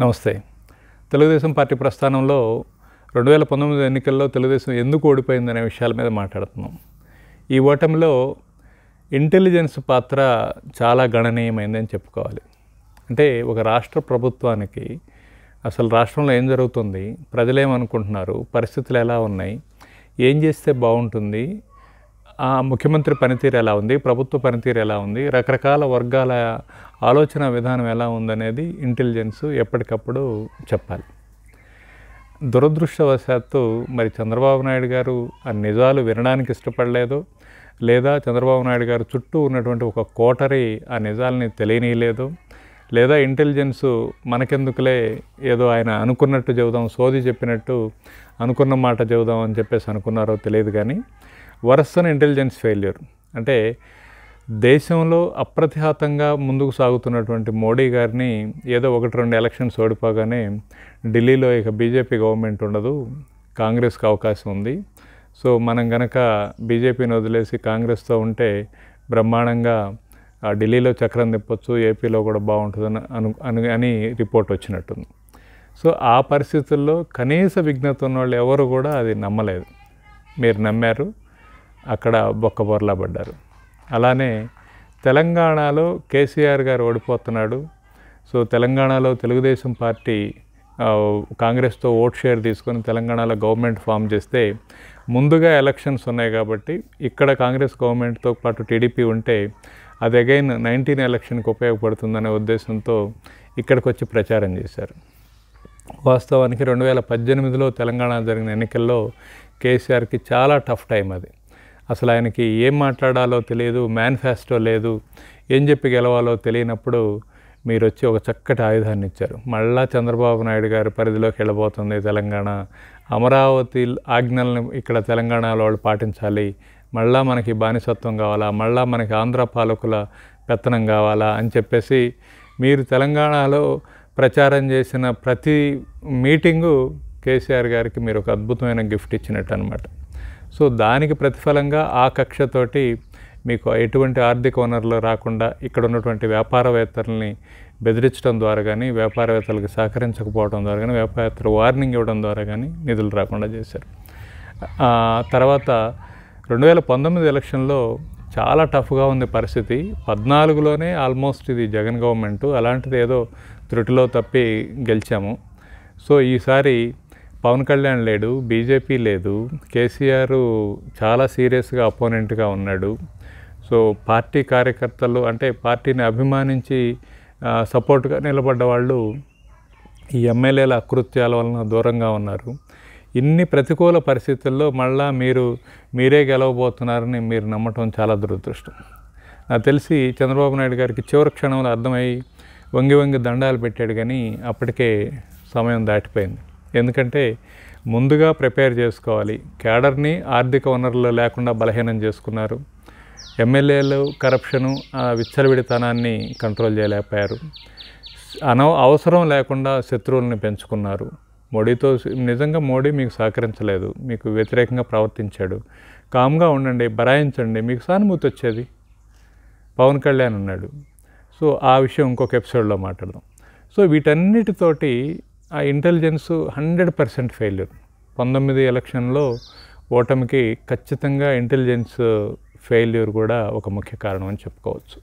నమస్తే. తెలుగుదేశం పార్టీ ప్రస్థానంలో రెండు వేల పంతొమ్మిది ఎన్నికల్లో తెలుగుదేశం ఎందుకు ఓడిపోయిందనే విషయాల మీద మాట్లాడుతున్నాం. ఈ ఓటమిలో ఇంటెలిజెన్స్ పాత్ర చాలా గణనీయమైందని చెప్పుకోవాలి. అంటే ఒక రాష్ట్ర ప్రభుత్వానికి అసలు రాష్ట్రంలో ఏం జరుగుతుంది ప్రజలేమనుకుంటున్నారు పరిస్థితులు ఎలా ఉన్నాయి ఏం చేస్తే బాగుంటుంది ఆ ముఖ్యమంత్రి పనితీరు ఎలా ఉంది? ప్రభుత్వ పనితీరు ఎలా ఉంది? రకరకాల వర్గాల ఆలోచన విధానం ఎలా ఉందనేది ఇంటెలిజెన్స్ ఎప్పటికప్పుడు చెప్పాలి. దురదృష్టవశాత్తు మరి చంద్రబాబు నాయుడు గారు ఆ నిజాలు వినడానికి ఇష్టపడలేదు. లేదా చంద్రబాబు నాయుడు గారు చుట్టూ ఉన్నటువంటి ఒక కోటరీ ఆ నిజాలని తెలియనీయలేదు. లేదా ఇంటెలిజెన్స్ మనకెందుకులే ఏదో ఆయన అనుకున్నట్టు చెబుదాం సోది చెప్పినట్టు అనుకున్న మాట చెబుదాం అని చెప్పేసి అనుకున్నారో తెలియదు కానీ వరసన ఇంటెలిజెన్స్ ఫెయిల్యూర్ అంటే దేశంలో అప్రతిహతంగా ముందుకు సాగుతున్నటువంటి మోడీ గారిని ఏదో ఒకటి రెండు ఎలక్షన్స్ ఓడిపోగానే ఢిల్లీలో ఇక బీజేపీ గవర్నమెంట్ ఉండదు కాంగ్రెస్కి అవకాశం ఉంది. సో మనం గనక బీజేపీని వదిలేసి కాంగ్రెస్తో ఉంటే బ్రహ్మాండంగా ఆ ఢిల్లీలో చక్రం తిప్పొచ్చు ఏపీలో కూడా బాగుంటుందని అను అను అని రిపోర్ట్ వచ్చినట్టుంది. సో ఆ పరిస్థితుల్లో కనీస విఘ్నత ఉన్న వాళ్ళు ఎవరు కూడా అది నమ్మలేదు. మీరు నమ్మారు? అక్కడ బొక్కబొరలా పడ్డారు. అలానే తెలంగాణలో కేసీఆర్ గారు ఓడిపోతున్నాడు. సో తెలంగాణలో తెలుగుదేశం పార్టీ కాంగ్రెస్తో ఓట్ షేర్ తీసుకొని తెలంగాణలో గవర్నమెంట్ ఫామ్ చేస్తే ముందుగా ఎలక్షన్స్ ఉన్నాయి కాబట్టి ఇక్కడ కాంగ్రెస్ గవర్నమెంట్తో పాటు టీడీపీ ఉంటే అది అగైన్ నైన్టీన్ ఎలక్షన్కి ఉపయోగపడుతుందనే ఉద్దేశంతో ఇక్కడికి వచ్చి ప్రచారం చేశారు. వాస్తవానికి రెండు వేల పద్దెనిమిదిలో తెలంగాణ జరిగిన ఎన్నికల్లో కేసీఆర్కి చాలా టఫ్ టైం అది. అసలు ఆయనకి ఏం మాట్లాడాలో తెలియదు మేనిఫెస్టో లేదు ఏం చెప్పి గెలవాలో తెలియనప్పుడు మీరు వచ్చి ఒక చక్కటి ఆయుధాన్ని ఇచ్చారు. మళ్ళా చంద్రబాబు నాయుడు గారి పరిధిలోకి వెళ్ళబోతుంది తెలంగాణ. అమరావతి ఆజ్ఞలను ఇక్కడ తెలంగాణలో వాళ్ళు పాటించాలి. మళ్ళా మనకి బానిసత్వం కావాలా మళ్ళా మనకి ఆంధ్ర పాలకుల పెత్తనం కావాలా అని చెప్పేసి మీరు తెలంగాణలో ప్రచారం చేసిన ప్రతి మీటింగు కేసీఆర్ గారికి మీరు ఒక అద్భుతమైన గిఫ్ట్ ఇచ్చినట్టు అనమాట సో దానికి ప్రతిఫలంగా ఆ కక్షతోటి మీకు ఎటువంటి ఆర్థిక వనరులు రాకుండా ఇక్కడ ఉన్నటువంటి వ్యాపారవేత్తల్ని బెదిరించడం ద్వారా కానీ వ్యాపారవేత్తలకు సహకరించకపోవడం ద్వారా కానీ వ్యాపారవేత్తలు వార్నింగ్ ఇవ్వడం ద్వారా కానీ నిధులు రాకుండా చేశారు. తర్వాత రెండు వేల పంతొమ్మిది ఎలక్షన్లో చాలా టఫ్గా ఉంది పరిస్థితి. పద్నాలుగులోనే ఆల్మోస్ట్ ఇది జగన్ గవర్నమెంట్ అలాంటిది ఏదో త్రుటిలో తప్పి గెలిచాము. సో ఈసారి పవన్ కళ్యాణ్ లేడు బీజేపీ లేదు కేసీఆర్ చాలా సీరియస్గా అపోనెంట్గా ఉన్నాడు. సో పార్టీ కార్యకర్తలు అంటే పార్టీని అభిమానించి సపోర్ట్గా నిలబడ్డ వాళ్ళు ఈ ఎమ్మెల్యేల అకృత్యాల వలన దూరంగా ఉన్నారు. ఇన్ని ప్రతికూల పరిస్థితుల్లో మళ్ళా మీరు మీరే గెలవబోతున్నారని మీరు నమ్మటం చాలా దురదృష్టం. నాకు తెలిసి చంద్రబాబు నాయుడు గారికి చివరి క్షణంలో అర్థమై వంగి వంగి దండాలు పెట్టాడు కానీ అప్పటికే సమయం దాటిపోయింది. ఎందుకంటే ముందుగా ప్రిపేర్ చేసుకోవాలి. క్యాడర్ని ఆర్థిక వనరులు లేకుండా బలహీనం చేసుకున్నారు. ఎమ్మెల్యేలు కరప్షను ఆ విచ్చలవిడితనాన్ని కంట్రోల్ చేయలేకపోయారు. అనవ అవసరం లేకుండా శత్రువులను పెంచుకున్నారు. మోడీతో నిజంగా మోడీ మీకు సహకరించలేదు. మీకు వ్యతిరేకంగా ప్రవర్తించాడు. కామ్గా ఉండండి బరాయించండి మీకు సానుభూతి వచ్చేది? పవన్ కళ్యాణ్ ఉన్నాడు సో ఆ విషయం ఇంకొక ఎపిసోడ్లో మాట్లాడదాం. సో వీటన్నిటితోటి ఆ ఇంటెలిజెన్స్ హండ్రెడ్ పర్సెంట్ ఫెయిల్యూర్ పంతొమ్మిది ఎలక్షన్లో ఓటమికి ఖచ్చితంగా ఇంటెలిజెన్స్ ఫెయిల్యూర్ కూడా ఒక ముఖ్య కారణం అని చెప్పుకోవచ్చు.